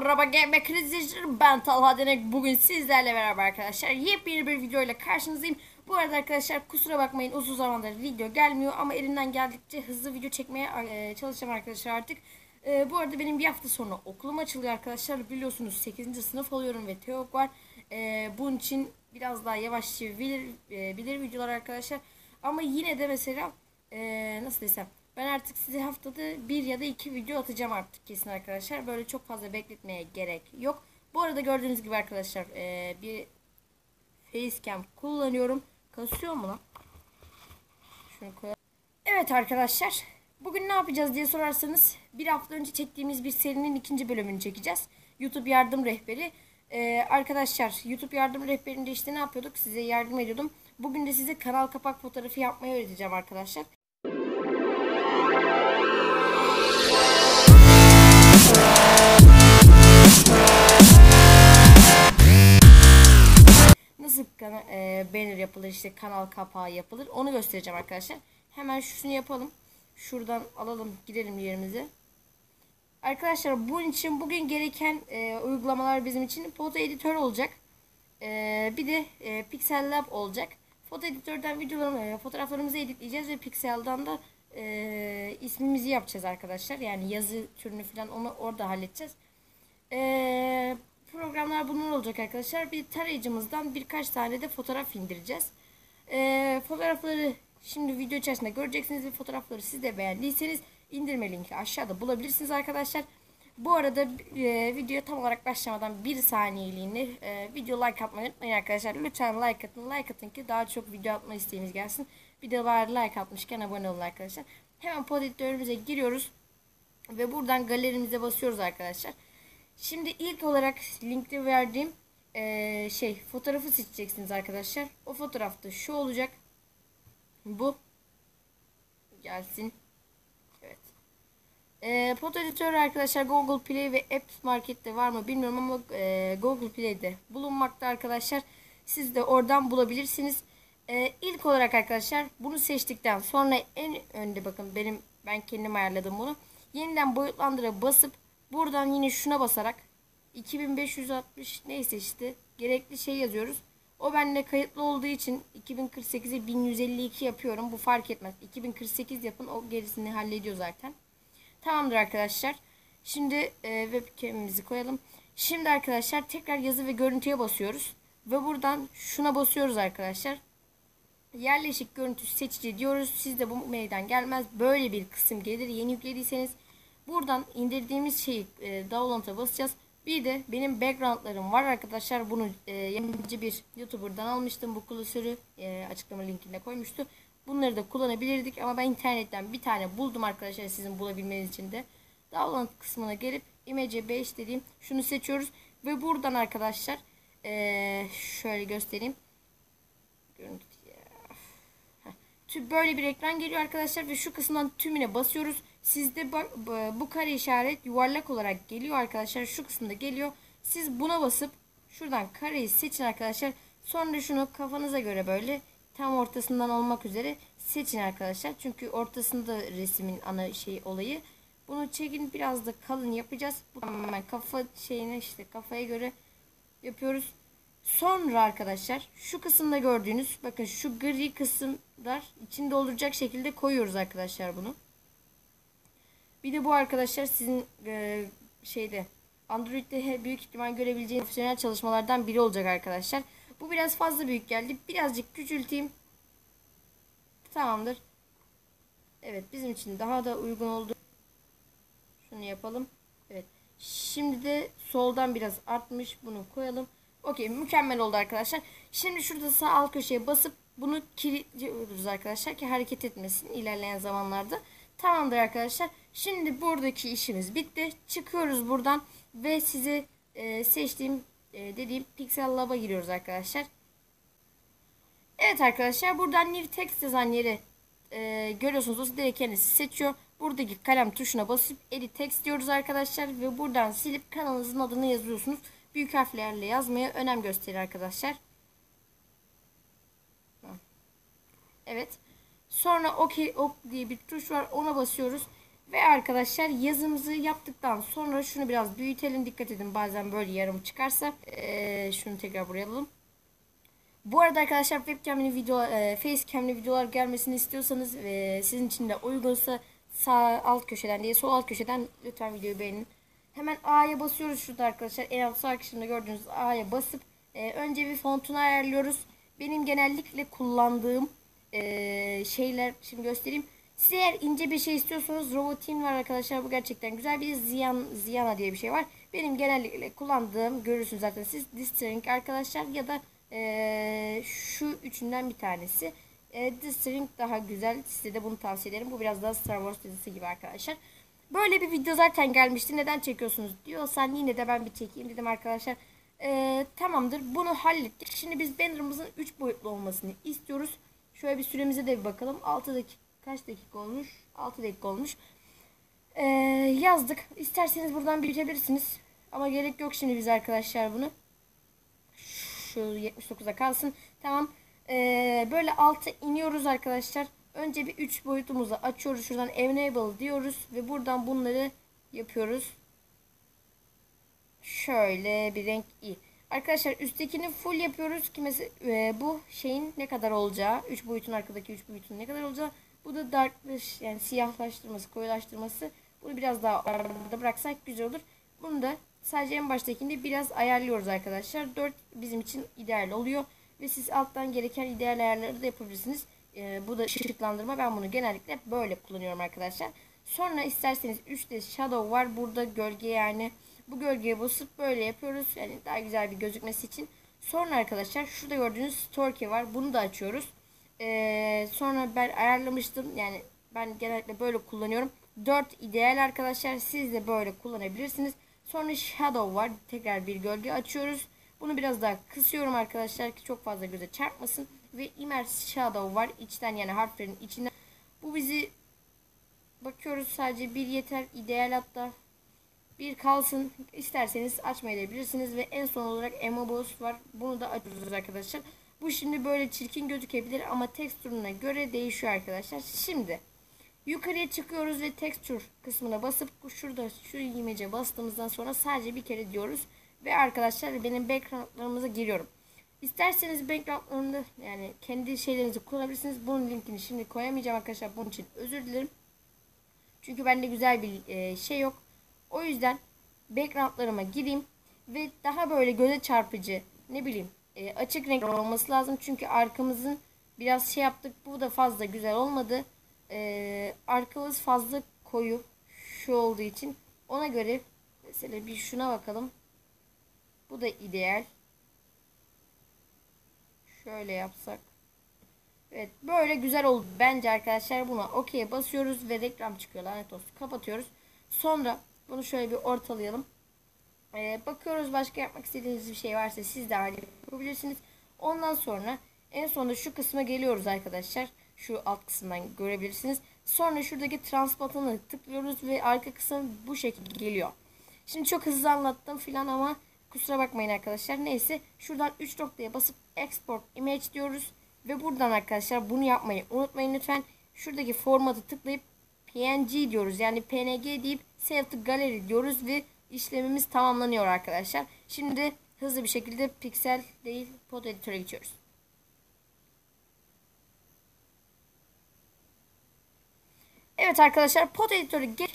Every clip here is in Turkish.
Merhaba Game izleyicilerim ben Talha Denek. Bugün sizlerle beraber arkadaşlar yepyeni bir video ile karşınızdayım. Bu arada arkadaşlar kusura bakmayın uzun zamandır video gelmiyor ama elimden geldikçe hızlı video çekmeye e, çalışacağım arkadaşlar artık. E, Bu arada benim bir hafta sonra okulum açılıyor arkadaşlar. Biliyorsunuz 8. sınıf oluyorum ve TEOK var. E, Bunun için biraz daha yavaşlayabilir bilir videolar arkadaşlar. Ama yine de mesela nasıl desem ben artık size haftada bir ya da iki video atacağım artık kesin arkadaşlar. Böyle çok fazla bekletmeye gerek yok. Bu arada gördüğünüz gibi arkadaşlar e, bir facecam kullanıyorum. Kasıyor mu lan? Evet arkadaşlar. Bugün ne yapacağız diye sorarsanız bir hafta önce çektiğimiz bir serinin ikinci bölümünü çekeceğiz. YouTube yardım rehberi. Ee, arkadaşlar YouTube yardım rehberinde işte ne yapıyorduk? Size yardım ediyordum. Bugün de size kanal kapak fotoğrafı yapmayı öğreteceğim arkadaşlar. Nasıl e, banner yapılır işte kanal kapağı yapılır onu göstereceğim arkadaşlar. Hemen şunu yapalım. Şuradan alalım gidelim yerimize. Arkadaşlar bunun için bugün gereken e, uygulamalar bizim için foto editör olacak. E, bir de e, Pixel Lab olacak. Foto editörden videolarımı, e, fotoğraflarımızı editleyeceğiz ve Pixel'dan da e, ismimizi yapacağız arkadaşlar. Yani yazı türünü falan onu orada halledeceğiz. E, programlar bunlar olacak arkadaşlar. Bir tarayıcımızdan birkaç tane de fotoğraf indireceğiz. E, fotoğrafları şimdi video içerisinde göreceksiniz fotoğrafları siz de beğendiyseniz indirme linki aşağıda bulabilirsiniz arkadaşlar. Bu arada e, videoya tam olarak başlamadan bir saniyeliğine e, video like atmayı unutmayın arkadaşlar. Lütfen like atın. Like atın ki daha çok video atma isteğimiz gelsin. Videolar like atmışken abone olun arkadaşlar. Hemen pod editörümüze giriyoruz. Ve buradan galerimize basıyoruz arkadaşlar. Şimdi ilk olarak linkte verdiğim e, şey fotoğrafı seçeceksiniz arkadaşlar. O fotoğrafta şu olacak. Bu. Gelsin. Evet. E, foto editörü arkadaşlar Google Play ve Apps Market'te var mı bilmiyorum ama e, Google Play'de bulunmakta arkadaşlar. Siz de oradan bulabilirsiniz. E, ilk olarak arkadaşlar bunu seçtikten sonra en önde bakın benim ben kendim ayarladım bunu. Yeniden boyutlandıra basıp buradan yine şuna basarak 2560 neyse işte gerekli şey yazıyoruz. O benimle kayıtlı olduğu için 2048'i 1152 yapıyorum. Bu fark etmez. 2048 yapın o gerisini hallediyor zaten. Tamamdır arkadaşlar. Şimdi e, webcam'imizi koyalım. Şimdi arkadaşlar tekrar yazı ve görüntüye basıyoruz. Ve buradan şuna basıyoruz arkadaşlar. Yerleşik görüntü seçici diyoruz. Sizde bu meydan gelmez. Böyle bir kısım gelir. Yeni yüklediyseniz buradan indirdiğimiz şeyi e, download'a basacağız. Bir de benim backgroundlarım var arkadaşlar. Bunu e, yabancı bir YouTuber'dan almıştım. Bu klasörü e, açıklama linkinde koymuştu. Bunları da kullanabilirdik ama ben internetten bir tane buldum arkadaşlar sizin bulabilmeniz için de. Download kısmına gelip image 5 dediğim şunu seçiyoruz. Ve buradan arkadaşlar e, şöyle göstereyim. Böyle bir ekran geliyor arkadaşlar ve şu kısımdan tümüne basıyoruz. Sizde bu kare işaret yuvarlak olarak geliyor arkadaşlar. Şu kısımda geliyor. Siz buna basıp şuradan kareyi seçin arkadaşlar. Sonra şunu kafanıza göre böyle tam ortasından olmak üzere seçin arkadaşlar. Çünkü ortasında resmin ana şey olayı. Bunu çekin biraz da kalın yapacağız. Bu tamamen kafa şeyine işte kafaya göre yapıyoruz. Sonra arkadaşlar şu kısımda gördüğünüz bakın şu gri kısımlar için dolduracak şekilde koyuyoruz arkadaşlar bunu. Bir de bu arkadaşlar sizin e, şeyde Android'de büyük ihtimal görebileceğiniz profesyonel çalışmalardan biri olacak arkadaşlar. Bu biraz fazla büyük geldi. Birazcık küçülteyim. Tamamdır. Evet bizim için daha da uygun oldu. Şunu yapalım. Evet. Şimdi de soldan biraz artmış. Bunu koyalım. Okey mükemmel oldu arkadaşlar. Şimdi şurada sağ alt köşeye basıp bunu kilitliyoruz arkadaşlar ki hareket etmesin ilerleyen zamanlarda. Tamamdır arkadaşlar. Şimdi buradaki işimiz bitti. Çıkıyoruz buradan ve size e, seçtiğim e, dediğim Pixel Lab'a giriyoruz arkadaşlar. Evet arkadaşlar buradan New Text yazan yeri e, görüyorsunuz. Direkt kendisi seçiyor. Buradaki kalem tuşuna basıp Edit Text diyoruz arkadaşlar. Ve buradan silip kanalınızın adını yazıyorsunuz büyük harflerle yazmaya önem gösterir arkadaşlar. Evet. Sonra OK, OK diye bir tuş var. Ona basıyoruz. Ve arkadaşlar yazımızı yaptıktan sonra şunu biraz büyütelim. Dikkat edin bazen böyle yarım çıkarsa. Ee, şunu tekrar buraya alalım. Bu arada arkadaşlar webcam'li video, e, facecam'li videolar gelmesini istiyorsanız ve sizin için de uygunsa sağ alt köşeden değil sol alt köşeden lütfen videoyu beğenin. Hemen A'ya basıyoruz şurada arkadaşlar. En alt sağ kısmında gördüğünüz A'ya basıp e, önce bir fontunu ayarlıyoruz. Benim genellikle kullandığım şeyler şimdi göstereyim. Siz eğer ince bir şey istiyorsanız Robotin var arkadaşlar. Bu gerçekten güzel bir Ziyan, Ziyana diye bir şey var. Benim genellikle kullandığım görürsünüz zaten siz Distring arkadaşlar ya da e, şu üçünden bir tanesi. E, Distring daha güzel. Size de bunu tavsiye ederim. Bu biraz daha Star Wars dizisi gibi arkadaşlar. Böyle bir video zaten gelmişti. Neden çekiyorsunuz diyorsan yine de ben bir çekeyim dedim arkadaşlar. Ee, tamamdır. Bunu hallettik. Şimdi biz banner'ımızın 3 boyutlu olmasını istiyoruz. Şöyle bir süremize de bir bakalım. 6 dakika kaç dakika olmuş? 6 dakika olmuş. Ee, yazdık. İsterseniz buradan büyütebilirsiniz. Ama gerek yok şimdi biz arkadaşlar bunu. Şu 79'a kalsın. Tamam. Ee, böyle alta iniyoruz arkadaşlar. Önce bir 3 boyutumuzu açıyoruz. Şuradan enable diyoruz. Ve buradan bunları yapıyoruz. Şöyle bir renk iyi. Arkadaşlar üsttekini full yapıyoruz ki mesela e, bu şeyin ne kadar olacağı, 3 boyutun arkadaki 3 boyutun ne kadar olacağı. Bu da darklış yani siyahlaştırması, koyulaştırması. Bunu biraz daha arada bıraksak güzel olur. Bunu da sadece en baştakinde biraz ayarlıyoruz arkadaşlar. 4 bizim için ideal oluyor. Ve siz alttan gereken ideal ayarları da yapabilirsiniz. E, bu da ışıklandırma. Ben bunu genellikle böyle kullanıyorum arkadaşlar. Sonra isterseniz üstte shadow var. Burada gölge yani bu gölgeye basıp böyle yapıyoruz. Yani daha güzel bir gözükmesi için. Sonra arkadaşlar şurada gördüğünüz Storky var. Bunu da açıyoruz. Ee, sonra ben ayarlamıştım. Yani ben genellikle böyle kullanıyorum. 4 ideal arkadaşlar. Siz de böyle kullanabilirsiniz. Sonra Shadow var. Tekrar bir gölge açıyoruz. Bunu biraz daha kısıyorum arkadaşlar ki çok fazla göze çarpmasın. Ve Immerse Shadow var. İçten yani harflerin içinden. Bu bizi bakıyoruz sadece bir yeter. ideal hatta bir kalsın. İsterseniz açmayabilirsiniz ve en son olarak Emobos var. Bunu da açıyoruz arkadaşlar. Bu şimdi böyle çirkin gözükebilir ama tekstürüne göre değişiyor arkadaşlar. Şimdi yukarıya çıkıyoruz ve tekstür kısmına basıp şurada şu imece bastığımızdan sonra sadece bir kere diyoruz. Ve arkadaşlar benim backgroundlarımıza giriyorum. İsterseniz backgroundlarında yani kendi şeylerinizi kullanabilirsiniz. Bunun linkini şimdi koyamayacağım arkadaşlar. Bunun için özür dilerim. Çünkü bende güzel bir şey yok. O yüzden backgroundlarıma gireyim ve daha böyle göze çarpıcı ne bileyim e, açık renk olması lazım. Çünkü arkamızın biraz şey yaptık. Bu da fazla güzel olmadı. E, arkamız fazla koyu şu olduğu için ona göre mesela bir şuna bakalım. Bu da ideal. Şöyle yapsak. Evet böyle güzel oldu. Bence arkadaşlar buna okey basıyoruz ve reklam çıkıyor lanet olsun. Kapatıyoruz. Sonra bunu şöyle bir ortalayalım. Ee, bakıyoruz başka yapmak istediğiniz bir şey varsa siz de aynı yapabilirsiniz. Ondan sonra en sonunda şu kısma geliyoruz arkadaşlar. Şu alt kısımdan görebilirsiniz. Sonra şuradaki transpotunu tıklıyoruz ve arka kısım bu şekilde geliyor. Şimdi çok hızlı anlattım filan ama kusura bakmayın arkadaşlar. Neyse şuradan 3 noktaya basıp export image diyoruz. Ve buradan arkadaşlar bunu yapmayı unutmayın lütfen. Şuradaki formatı tıklayıp PNG diyoruz. Yani PNG deyip Save to Gallery diyoruz ve işlemimiz tamamlanıyor arkadaşlar. Şimdi hızlı bir şekilde piksel değil pod editöre geçiyoruz. Evet arkadaşlar pod editörü geç.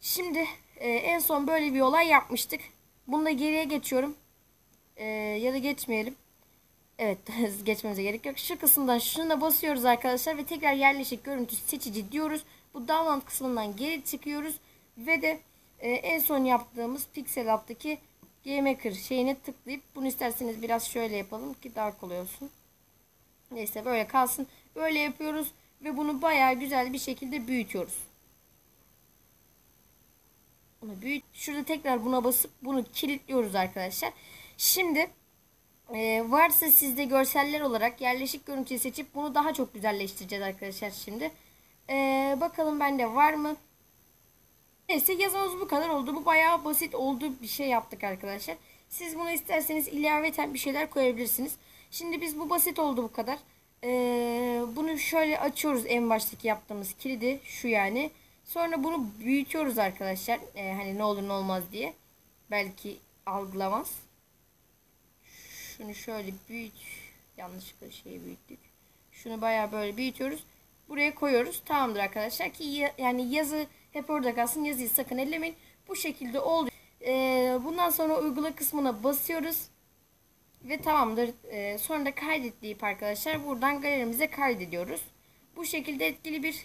Şimdi e, en son böyle bir olay yapmıştık. Bunu da geriye geçiyorum. E, ya da geçmeyelim. Evet geçmemize gerek yok. Şu kısımdan şuna basıyoruz arkadaşlar ve tekrar yerleşik görüntü seçici diyoruz. Bu download kısmından geri çıkıyoruz ve de e, en son yaptığımız Pixel App'taki GameMaker şeyine tıklayıp bunu isterseniz biraz şöyle yapalım ki daha kolay olsun. Neyse böyle kalsın. Böyle yapıyoruz ve bunu bayağı güzel bir şekilde büyütüyoruz. Bunu büyüt. Şurada tekrar buna basıp bunu kilitliyoruz arkadaşlar. Şimdi e, varsa sizde görseller olarak yerleşik görüntüyü seçip bunu daha çok güzelleştireceğiz arkadaşlar şimdi. E, bakalım bende var mı? Neyse yazımız bu kadar oldu. Bu bayağı basit oldu bir şey yaptık arkadaşlar. Siz bunu isterseniz ilaveten bir şeyler koyabilirsiniz. Şimdi biz bu basit oldu bu kadar. Ee, bunu şöyle açıyoruz en baştaki yaptığımız kilidi. Şu yani. Sonra bunu büyütüyoruz arkadaşlar. Ee, hani ne olur ne olmaz diye. Belki algılamaz. Şunu şöyle büyüt. Yanlışlıkla şeyi büyüttük. Şunu bayağı böyle büyütüyoruz. Buraya koyuyoruz. Tamamdır arkadaşlar ki ya- yani yazı hep orada kalsın. Yazıyı sakın ellemeyin. Bu şekilde oldu. Ee, bundan sonra uygula kısmına basıyoruz. Ve tamamdır. Ee, sonra da kaydet deyip arkadaşlar buradan galerimize kaydediyoruz. Bu şekilde etkili bir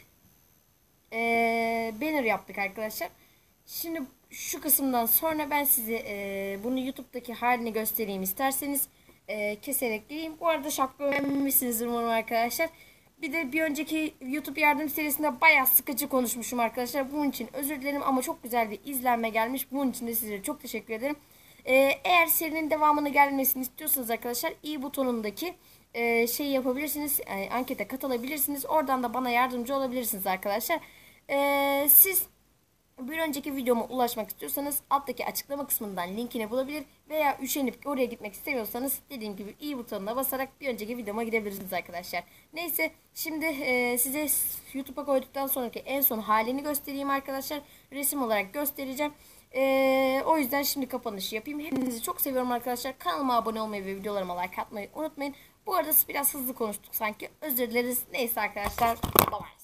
ee, banner yaptık arkadaşlar. Şimdi şu kısımdan sonra ben size ee, bunu YouTube'daki halini göstereyim isterseniz ee, keserek geleyim. Bu arada şapka öğrenmişsinizdir umarım arkadaşlar. Bir de bir önceki YouTube yardım serisinde bayağı sıkıcı konuşmuşum arkadaşlar. Bunun için özür dilerim ama çok güzel bir izlenme gelmiş. Bunun için de sizlere çok teşekkür ederim. Ee, eğer serinin devamını gelmesini istiyorsanız arkadaşlar i butonundaki e, şey yapabilirsiniz. e, ankete katılabilirsiniz. Oradan da bana yardımcı olabilirsiniz arkadaşlar. Ee, siz bir önceki videoma ulaşmak istiyorsanız alttaki açıklama kısmından linkini bulabilir veya üşenip oraya gitmek istemiyorsanız dediğim gibi i butonuna basarak bir önceki videoma gidebilirsiniz arkadaşlar. Neyse şimdi e, size YouTube'a koyduktan sonraki en son halini göstereyim arkadaşlar. Resim olarak göstereceğim. E, o yüzden şimdi kapanışı yapayım. Hepinizi çok seviyorum arkadaşlar. Kanalıma abone olmayı ve videolarıma like atmayı unutmayın. Bu arada biraz hızlı konuştuk sanki. Özür dileriz. Neyse arkadaşlar. Bye.